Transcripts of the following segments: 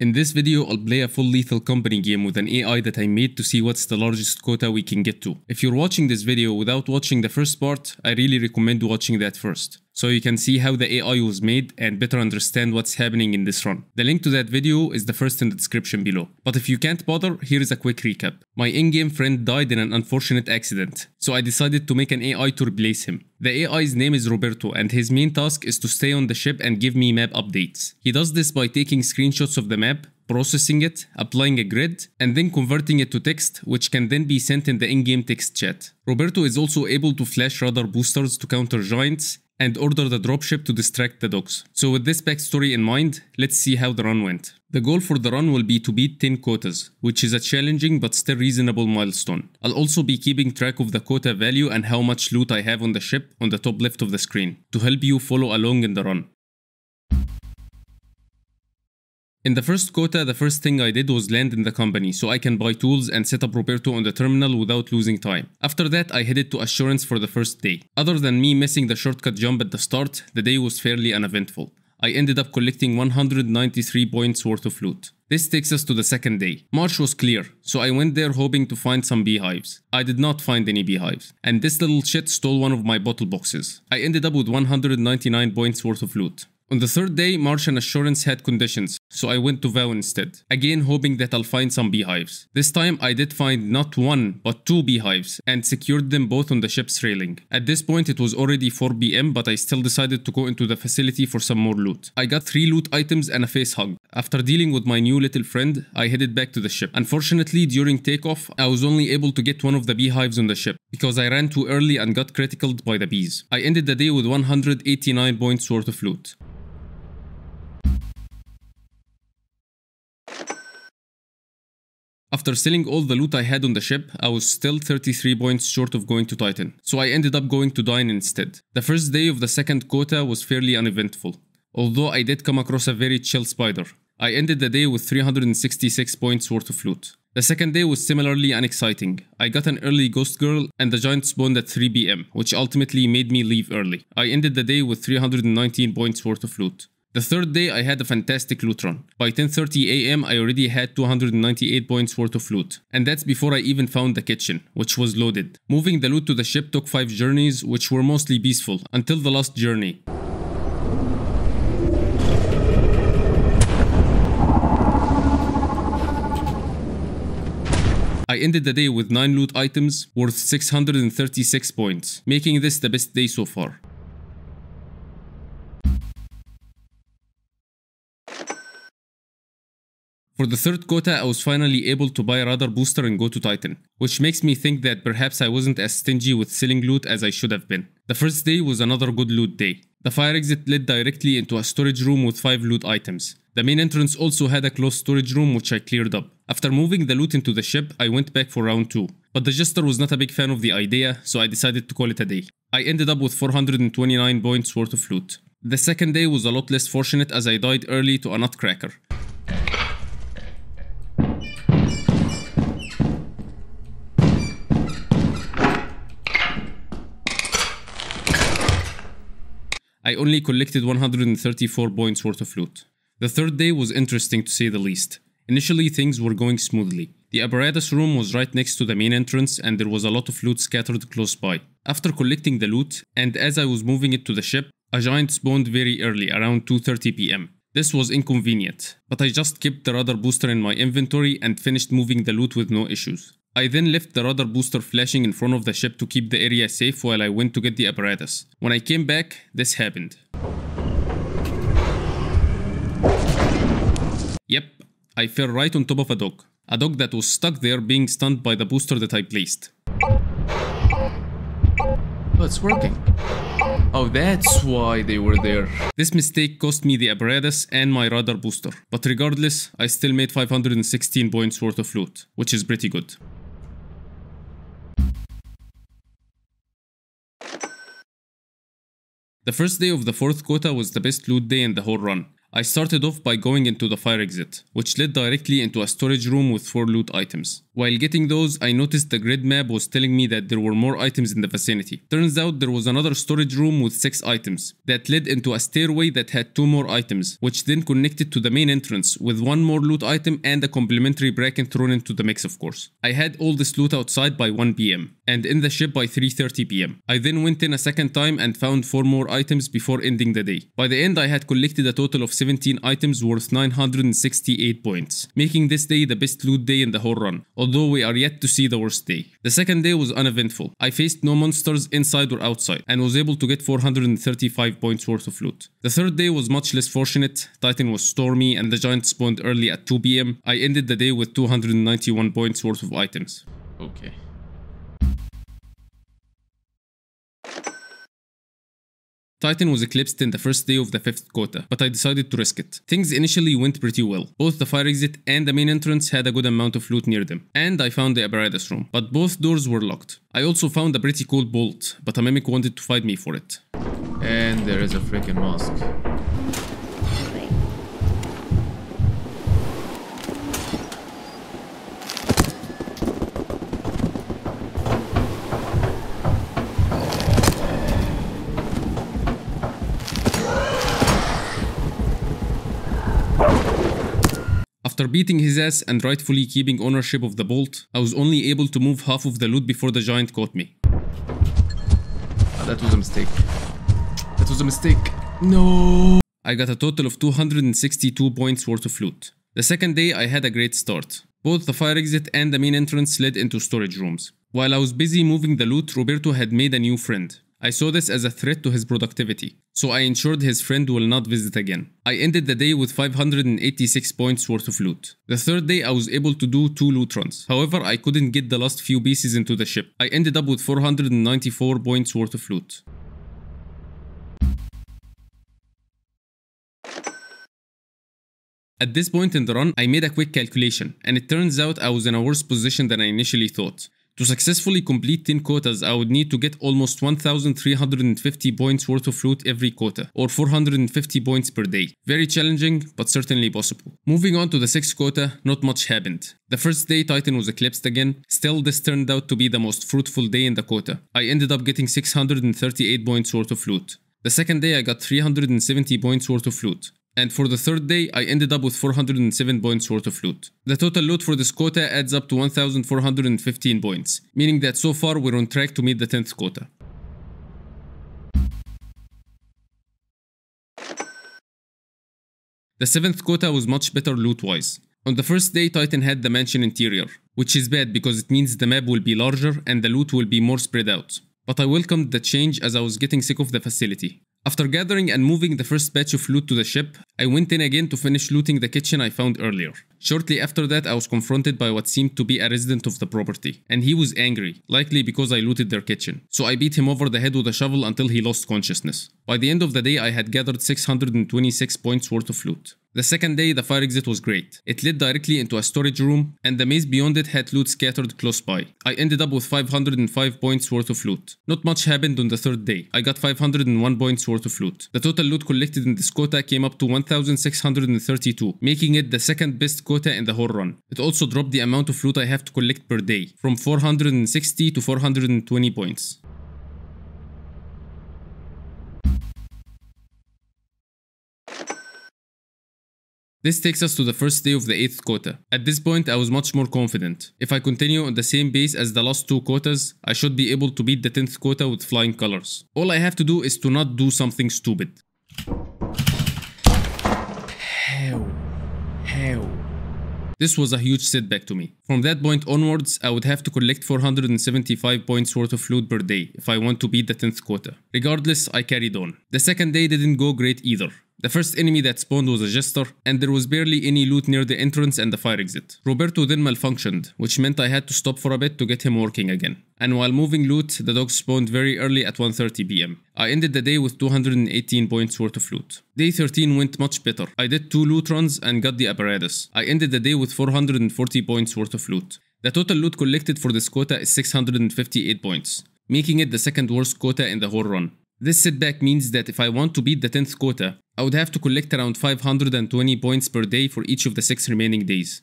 In this video, I'll play a full Lethal Company game with an AI that I made to see what's the largest quota we can get to. If you're watching this video without watching the first part, I really recommend watching that first. So you can see how the AI was made and better understand what's happening in this run. The link to that video is the first in the description below. But if you can't bother, here is a quick recap. My in-game friend died in an unfortunate accident, so I decided to make an AI to replace him. The AI's name is Roberto and his main task is to stay on the ship and give me map updates. He does this by taking screenshots of the map, processing it, applying a grid, and then converting it to text, which can then be sent in the in-game text chat. Roberto is also able to flash radar boosters to counter giants, and order the dropship to distract the dogs. So with this backstory in mind, let's see how the run went. The goal for the run will be to beat 10 quotas, which is a challenging but still reasonable milestone. I'll also be keeping track of the quota value and how much loot I have on the ship on the top left of the screen, to help you follow along in the run. In the first quota, the first thing I did was land in the company so I can buy tools and set up Roberto on the terminal without losing time. After that, I headed to Assurance for the first day. Other than me missing the shortcut jump at the start, the day was fairly uneventful. I ended up collecting 193 points worth of loot. This takes us to the second day. March was clear, so I went there hoping to find some beehives. I did not find any beehives, and this little shit stole one of my bottle boxes. I ended up with 199 points worth of loot. On the third day, March and Assurance had conditions, so I went to Vow instead, again hoping that I'll find some beehives. This time I did find not one, but two beehives, and secured them both on the ship's railing. At this point it was already 4pm, but I still decided to go into the facility for some more loot. I got 3 loot items and a face hug. After dealing with my new little friend, I headed back to the ship. Unfortunately, during takeoff, I was only able to get one of the beehives on the ship, because I ran too early and got criticaled by the bees. I ended the day with 189 points worth of loot. After selling all the loot I had on the ship, I was still 33 points short of going to Titan, so I ended up going to Dine instead. The first day of the second quota was fairly uneventful, although I did come across a very chill spider. I ended the day with 366 points worth of loot. The second day was similarly unexciting. I got an early ghost girl and the giant spawned at 3pm, which ultimately made me leave early. I ended the day with 319 points worth of loot. The third day I had a fantastic loot run. By 10.30 am I already had 298 points worth of loot. And that's before I even found the kitchen, which was loaded. Moving the loot to the ship took 5 journeys, which were mostly peaceful, until the last journey. I ended the day with 9 loot items worth 636 points, making this the best day so far. For the third quota, I was finally able to buy a radar booster and go to Titan, which makes me think that perhaps I wasn't as stingy with selling loot as I should have been. The first day was another good loot day. The fire exit led directly into a storage room with 5 loot items. The main entrance also had a closed storage room which I cleared up. After moving the loot into the ship, I went back for round 2. But the Jester was not a big fan of the idea, so I decided to call it a day. I ended up with 429 points worth of loot. The second day was a lot less fortunate as I died early to a nutcracker. I only collected 134 points worth of loot. The third day was interesting to say the least. Initially things were going smoothly. The apparatus room was right next to the main entrance and there was a lot of loot scattered close by. After collecting the loot, and as I was moving it to the ship, a giant spawned very early, around 2.30 pm. This was inconvenient, but I just kept the radar booster in my inventory and finished moving the loot with no issues. I then left the radar booster flashing in front of the ship to keep the area safe while I went to get the apparatus. When I came back, this happened. Yep, I fell right on top of a dog. A dog that was stuck there being stunned by the booster that I placed. Oh, it's working. Oh, that's why they were there. This mistake cost me the apparatus and my radar booster, but regardless, I still made 516 points worth of loot, which is pretty good. The first day of the fourth quota was the best loot day in the whole run. I started off by going into the fire exit, which led directly into a storage room with 4 loot items. While getting those, I noticed the grid map was telling me that there were more items in the vicinity. Turns out there was another storage room with 6 items that led into a stairway that had 2 more items, which then connected to the main entrance with one more loot item and a complimentary bracken thrown into the mix of course. I had all this loot outside by 1 pm and in the ship by 3.30 pm. I then went in a second time and found 4 more items before ending the day. By the end I had collected a total of 17 items worth 968 points, making this day the best loot day in the whole run, although we are yet to see the worst day. The second day was uneventful. I faced no monsters inside or outside and was able to get 435 points worth of loot. The third day was much less fortunate. Titan was stormy and the giant spawned early at 2 pm. I ended the day with 291 points worth of items. Okay. Titan was eclipsed in the first day of the fifth quota, but I decided to risk it. Things initially went pretty well. Both the fire exit and the main entrance had a good amount of loot near them, and I found the apparatus room, but both doors were locked. I also found a pretty cool bolt, but a mimic wanted to fight me for it. And there is a freaking mask. After beating his ass and rightfully keeping ownership of the bolt, I was only able to move half of the loot before the giant caught me. Ah, that was a mistake. That was a mistake. No. I got a total of 262 points worth of loot. The second day I had a great start. Both the fire exit and the main entrance led into storage rooms. While I was busy moving the loot, Roberto had made a new friend. I saw this as a threat to his productivity, so I ensured his friend will not visit again. I ended the day with 586 points worth of loot. The third day I was able to do 2 loot runs, however I couldn't get the last few pieces into the ship. I ended up with 494 points worth of loot. At this point in the run, I made a quick calculation, and it turns out I was in a worse position than I initially thought. To successfully complete 10 quotas, I would need to get almost 1350 points worth of loot every quota, or 450 points per day. Very challenging, but certainly possible. Moving on to the 6th quota, not much happened. The first day Titan was eclipsed again, still this turned out to be the most fruitful day in the quota. I ended up getting 638 points worth of loot. The second day I got 370 points worth of loot. And for the third day, I ended up with 407 points worth of loot. The total loot for this quota adds up to 1415 points, meaning that so far we're on track to meet the 10th quota. The 7th quota was much better loot wise. On the first day, Titan had the mansion interior, which is bad because it means the map will be larger and the loot will be more spread out. But I welcomed the change as I was getting sick of the facility. After gathering and moving the first batch of loot to the ship, I went in again to finish looting the kitchen I found earlier. Shortly after that, I was confronted by what seemed to be a resident of the property, and he was angry, likely because I looted their kitchen. So I beat him over the head with a shovel until he lost consciousness. By the end of the day, I had gathered 626 points worth of loot. The second day, the fire exit was great. It led directly into a storage room, and the maze beyond it had loot scattered close by. I ended up with 505 points worth of loot. Not much happened on the third day. I got 501 points worth of loot. The total loot collected in this quota came up to 1632, making it the second best quota in the whole run. It also dropped the amount of loot I have to collect per day, from 460 to 420 points. This takes us to the first day of the 8th quota. At this point I was much more confident. If I continue on the same base as the last two quotas, I should be able to beat the 10th quota with flying colors. All I have to do is to not do something stupid. How? How? This was a huge setback to me. From that point onwards, I would have to collect 475 points worth of loot per day if I want to beat the 10th quota. Regardless, I carried on. The second day didn't go great either. The first enemy that spawned was a jester, and there was barely any loot near the entrance and the fire exit. Roberto then malfunctioned, which meant I had to stop for a bit to get him working again. And while moving loot, the dogs spawned very early at 1.30 pm. I ended the day with 218 points worth of loot. Day 13 went much better. I did 2 loot runs and got the apparatus. I ended the day with 440 points worth of loot. The total loot collected for this quota is 658 points, making it the second worst quota in the whole run. This setback means that if I want to beat the 10th quota, I would have to collect around 520 points per day for each of the 6 remaining days.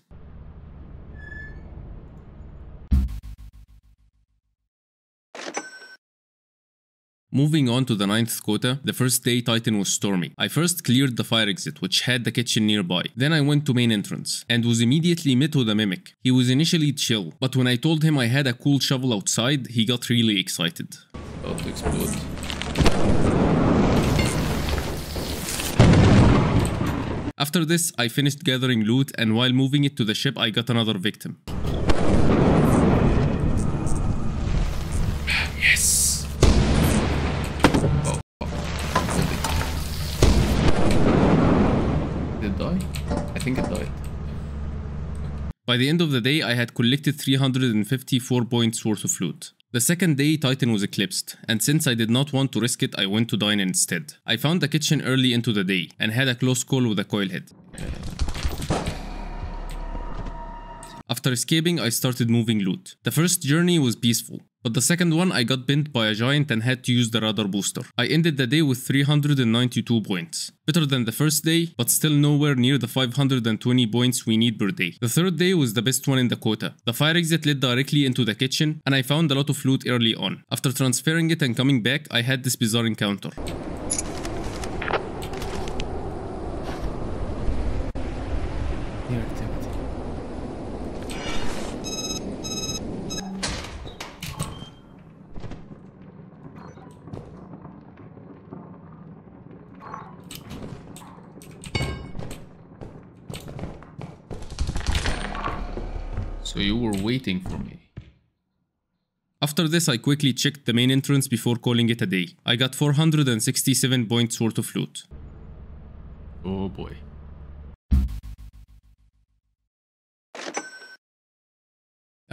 Moving on to the 9th quota, the first day Titan was stormy. I first cleared the fire exit, which had the kitchen nearby. Then I went to main entrance, and was immediately met with a mimic. He was initially chill, but when I told him I had a cool shovel outside, he got really excited. About to explode. After this, I finished gathering loot, and while moving it to the ship, I got another victim. Yes! Oh. Did it die? I think it died. By the end of the day, I had collected 354 points worth of loot. The second day, Titan was eclipsed, and since I did not want to risk it, I went to dine instead. I found the kitchen early into the day, and had a close call with a coilhead. After escaping, I started moving loot. The first journey was peaceful, but the second one I got bent by a giant and had to use the radar booster. I ended the day with 392 points. Better than the first day, but still nowhere near the 520 points we need per day. The third day was the best one in the quota. The fire exit led directly into the kitchen, and I found a lot of loot early on. After transferring it and coming back, I had this bizarre encounter. New activity. So you were waiting for me. After this, I quickly checked the main entrance before calling it a day. I got 467 points worth of loot. Oh boy.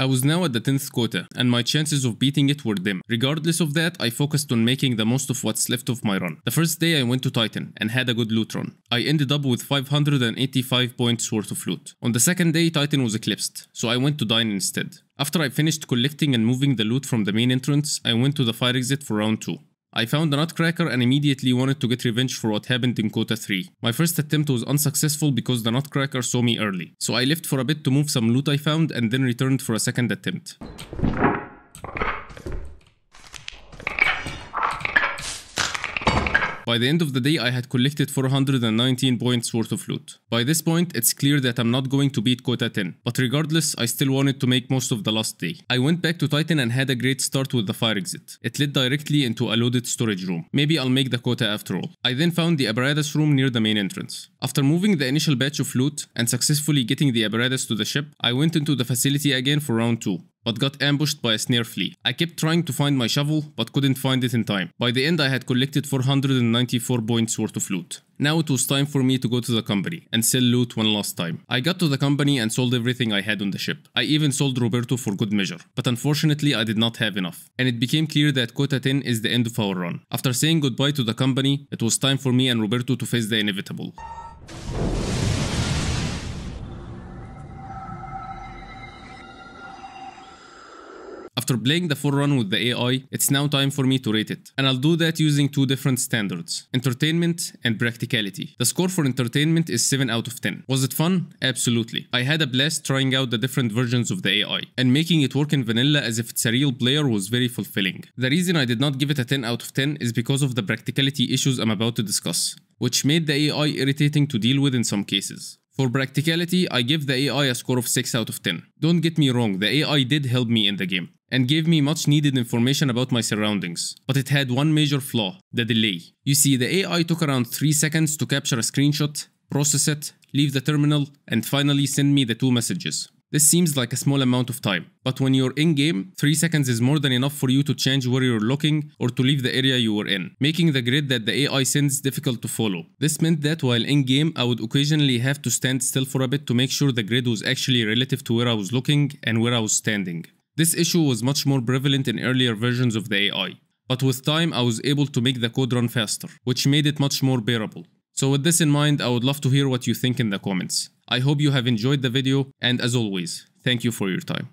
I was now at the 10th quota, and my chances of beating it were dim. Regardless of that, I focused on making the most of what's left of my run. The first day I went to Titan, and had a good loot run. I ended up with 585 points worth of loot. On the second day, Titan was eclipsed, so I went to Dine instead. After I finished collecting and moving the loot from the main entrance, I went to the fire exit for round 2. I found a nutcracker and immediately wanted to get revenge for what happened in Quota 3. My first attempt was unsuccessful because the nutcracker saw me early, so I left for a bit to move some loot I found and then returned for a second attempt. By the end of the day, I had collected 419 points worth of loot. By this point, it's clear that I'm not going to beat Quota 10, but regardless, I still wanted to make most of the last day. I went back to Titan and had a great start with the fire exit. It led directly into a loaded storage room. Maybe I'll make the quota after all. I then found the apparatus room near the main entrance. After moving the initial batch of loot and successfully getting the apparatus to the ship, I went into the facility again for round 2 but got ambushed by a snare flea. I kept trying to find my shovel, but couldn't find it in time. By the end, I had collected 494 points worth of loot. Now it was time for me to go to the company and sell loot one last time. I got to the company and sold everything I had on the ship. I even sold Roberto for good measure, but unfortunately I did not have enough. And it became clear that Quota 10 is the end of our run. After saying goodbye to the company, it was time for me and Roberto to face the inevitable. After playing the full run with the AI, it's now time for me to rate it. And I'll do that using two different standards, entertainment and practicality. The score for entertainment is 7 out of 10. Was it fun? Absolutely. I had a blast trying out the different versions of the AI, and making it work in vanilla as if it's a real player was very fulfilling. The reason I did not give it a 10 out of 10 is because of the practicality issues I'm about to discuss, which made the AI irritating to deal with in some cases. For practicality, I give the AI a score of 6 out of 10. Don't get me wrong, the AI did help me in the game, and gave me much needed information about my surroundings. But it had one major flaw, the delay. You see, the AI took around 3 seconds to capture a screenshot, process it, leave the terminal, and finally send me the two messages. This seems like a small amount of time, but when you're in-game, 3 seconds is more than enough for you to change where you're looking or to leave the area you were in, making the grid that the AI sends difficult to follow. This meant that while in-game, I would occasionally have to stand still for a bit to make sure the grid was actually relative to where I was looking and where I was standing. This issue was much more prevalent in earlier versions of the AI, but with time I was able to make the code run faster, which made it much more bearable. So with this in mind, I would love to hear what you think in the comments. I hope you have enjoyed the video, and as always, thank you for your time.